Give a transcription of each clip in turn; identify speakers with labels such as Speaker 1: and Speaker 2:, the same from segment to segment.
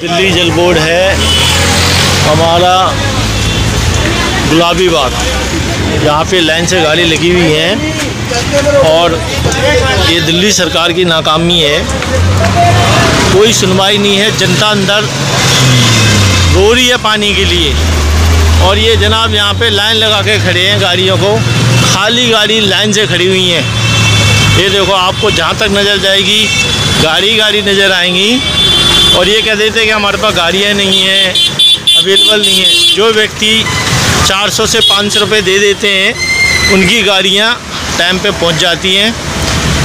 Speaker 1: दिल्ली जल बोर्ड है। हमारा गुलाबी बाग। यहाँ पे लाइन से गाड़ी लगी हुई है। और ये दिल्ली सरकार की नाकामी है। कोई सुनवाई नहीं है। जनता अंदर रो रही है पानी के लिए। और ये जनाब यहाँ पे लाइन लगा के खड़े हैं गाड़ियों को। खाली गाड़ी लाइन से खड़ी हुई हैं। ये देखो, आपको जहाँ तक नज़र जाएगी गाड़ी गाड़ी नज़र आएँगी। और ये कह देते हैं कि हमारे पास गाड़ियाँ नहीं हैं अवेलेबल नहीं है। जो व्यक्ति 400 से 500 रुपए दे देते हैं, उनकी गाड़ियाँ टाइम पे पहुँच जाती हैं।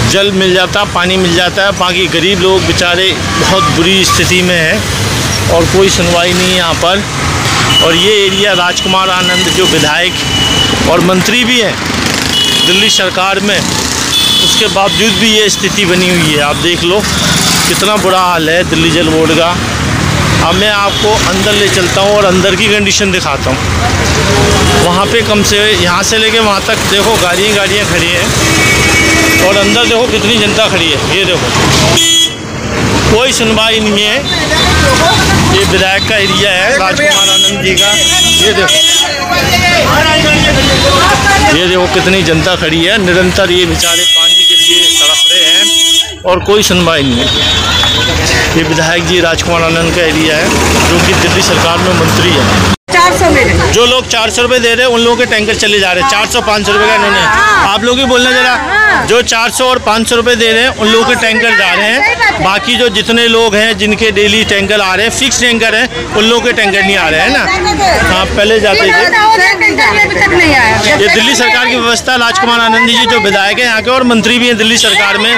Speaker 1: जल मिल जाता, पानी मिल जाता है। बाकी गरीब लोग बेचारे बहुत बुरी स्थिति में हैं और कोई सुनवाई नहीं यहाँ पर। और ये एरिया राजकुमार आनंद, जो विधायक और मंत्री भी हैं, दिल्ली सरकार में, उसके बावजूद भी ये स्थिति बनी हुई है। आप देख लो। कितना बुरा हाल है दिल्ली जल बोर्ड का। अब मैं आपको अंदर ले चलता हूँ और अंदर की कंडीशन दिखाता हूँ। वहाँ पे कम से यहाँ से लेके वहाँ तक देखो, गाड़ियाँ गाड़ियाँ खड़ी हैं। और अंदर देखो कितनी जनता खड़ी है, ये देखो। कोई सुनवाई नहीं है। ये विधायक का एरिया है राजकुमार आनंद जी का। ये देखो। ये देखो कितनी जनता खड़ी है, निरंतर ये बेचारे पानी के लिए तड़प रहे हैं और कोई सुनवाई नहीं है। ये विधायक जी राजकुमार आनंद का एरिया है जो कि दिल्ली सरकार में मंत्री है।
Speaker 2: चार सौ में
Speaker 1: जो लोग चार सौ रुपये दे रहे हैं उन लोगों के टैंकर चले जा रहे हैं। चार सौ पाँच सौ रुपये का इन्होंने। आप लोग ही बोलना जरा जो चार सौ और पाँच सौ रुपये दे रहे हैं उन लोगों के टैंकर जा रहे हैं। बाकी जो जितने लोग हैं जिनके डेली टैंकर आ रहे हैं फिक्स टैंकर हैं उन लोगों के टैंकर नहीं आ रहे हैं ना? हाँ पहले जाते थे। ये दिल्ली सरकार की व्यवस्था राजकुमार आनंद जी जो विधायक है यहाँ के और मंत्री भी हैं दिल्ली सरकार में।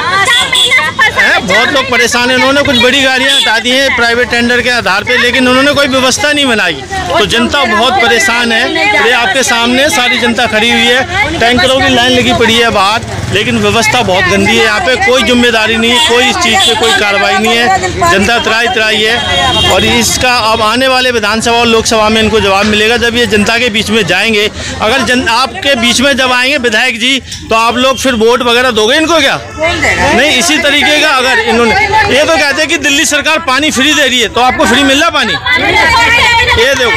Speaker 1: हैं। बहुत लोग परेशान हैं। उन्होंने कुछ बड़ी गाड़ियाँ हटा दी हैं प्राइवेट टेंडर के आधार पे लेकिन उन्होंने कोई व्यवस्था नहीं बनाई। तो जनता बहुत परेशान है। ये आपके सामने सारी जनता खड़ी हुई है। टैंकरों की लाइन लगी पड़ी है बाहर। लेकिन व्यवस्था बहुत गंदी है यहाँ पे। कोई ज़िम्मेदारी नहीं है, कोई इस चीज़ पे कोई कार्रवाई नहीं है। जनता त्राई त्राई है। और इसका अब आने वाले विधानसभा और लोकसभा में इनको जवाब मिलेगा। जब ये जनता के बीच में जाएँगे, अगर जन आपके बीच में जब आएँगे विधायक जी तो आप लोग फिर वोट वगैरह दोगे इनको क्या? नहीं, इसी तरीके का अगर इन्होंने ये तो कहते हैं कि दिल्ली सरकार पानी फ्री दे रही है तो आपको फ्री मिल रहा पानी? ये देखो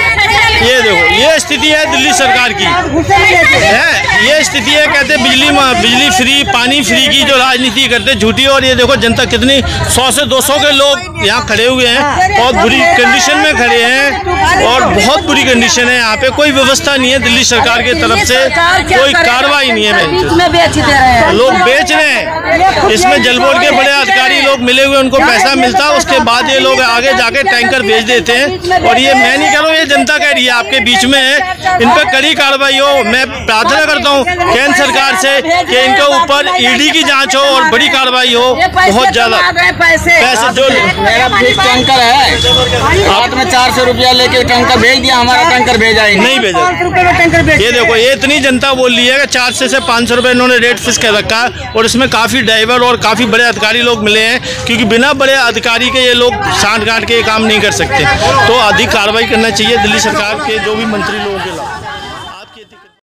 Speaker 1: ये देखो, ये स्थिति है दिल्ली सरकार की। है? ये स्थिति है कहते बिजली बिजली फ्री पानी फ्री की जो राजनीति करते झूठी और ये देखो जनता कितनी सौ से दो सौ के लोग यहाँ खड़े हुए हैं बहुत बुरी कंडीशन में खड़े हैं और बहुत बुरी कंडीशन है यहाँ पे। कोई व्यवस्था नहीं है दिल्ली सरकार की तरफ़ से कोई कार्रवाई नहीं है लोग बेच रहे हैं। इसमें जल बोर्ड के बड़े अधिकारी लोग मिले हुए उनको पैसा मिलता उसके बाद ये लोग आगे जाके टैंकर भेज देते हैं। और ये मैं नहीं कह रहा हूँ ये जनता कह रही है आपके बीच में है इन पर कड़ी कार्रवाई हो। मैं प्रार्थना करता हूँ केंद्र सरकार से कि इनके ऊपर ईडी की जाँच हो और बड़ी कार्रवाई हो बहुत ज़्यादा।
Speaker 2: पैसे
Speaker 1: जो
Speaker 3: मेरा टैंकर है। हाथ में चार सौ रुपया लेके टैंकर भेज दिया हमारा टैंकर भेजा ही नहीं।
Speaker 1: नहीं भेजा। ये देखो ये इतनी जनता बोल रही है कि चार सौ से पाँच सौ रुपये इन्होंने रेट फिक्स कर रखा और इसमें काफ़ी ड्राइवर और काफ़ी बड़े अधिकारी लोग मिले हैं क्योंकि बिना बड़े अधिकारी के ये लोग साठ गांठ के ये काम नहीं कर सकते। तो अधिक कार्रवाई करना चाहिए दिल्ली सरकार के जो भी मंत्री लोगों के खिलाफ।